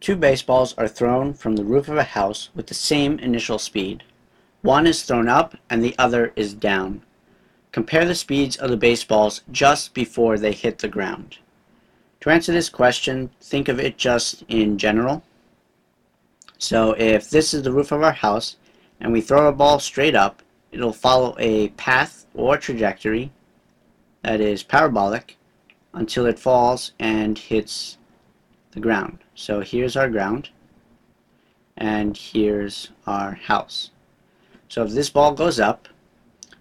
Two baseballs are thrown from the roof of a house with the same initial speed. One is thrown up and the other is down. Compare the speeds of the baseballs just before they hit the ground. To answer this question, think of it just in general. So if this is the roof of our house and we throw a ball straight up, it'll follow a path or trajectory that is parabolic until it falls and hits the ground. So here's our ground and here's our house. So if this ball goes up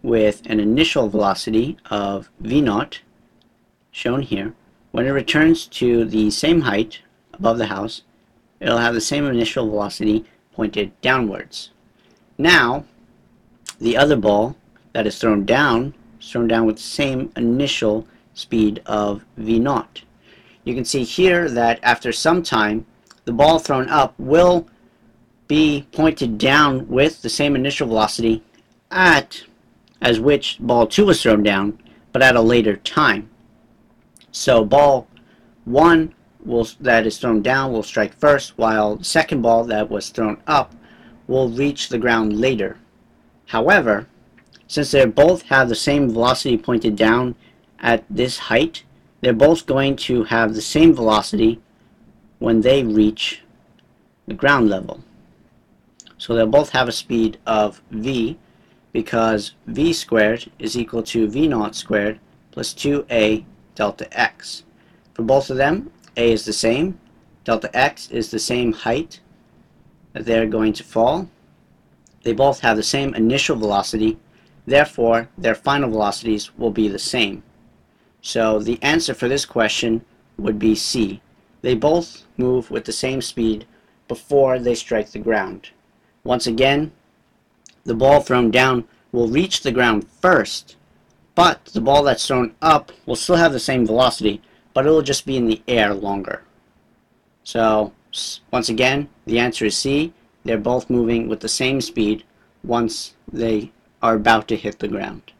with an initial velocity of v naught shown here, when it returns to the same height above the house, it'll have the same initial velocity pointed downwards. Now, the other ball that is thrown down is thrown down with the same initial speed of v naught. You can see here that after some time, the ball thrown up will be pointed down with the same initial velocity at as which ball 2 was thrown down, but at a later time. So ball 1 will, that is thrown down will strike first, while the second ball that was thrown up will reach the ground later. However, since they both have the same velocity pointed down at this height, they're both going to have the same velocity when they reach the ground level. So they'll both have a speed of v because v squared is equal to v naught squared plus 2a delta x. For both of them, a is the same, delta x is the same height that they're going to fall. They both have the same initial velocity, therefore their final velocities will be the same. So the answer for this question would be C. They both move with the same speed before they strike the ground. Once again, the ball thrown down will reach the ground first, but the ball that's thrown up will still have the same velocity, but it will just be in the air longer. So, once again, the answer is C. They're both moving with the same speed once they are about to hit the ground.